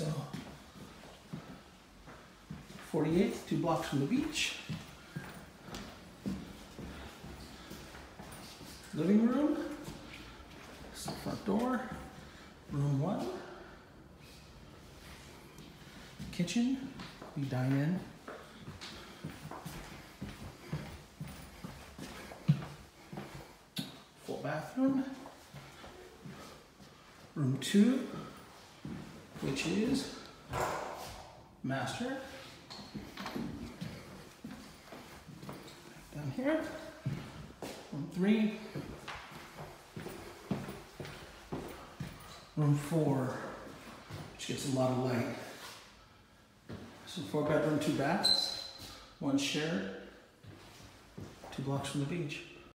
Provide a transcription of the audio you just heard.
So, 48th, two blocks from the beach. Living room, front door, room one. Kitchen, we dine in. Full bathroom. Room two, which is master. Down here. Room three. Room four, which gets a lot of light. So four bedroom, two baths, one shared, two blocks from the beach.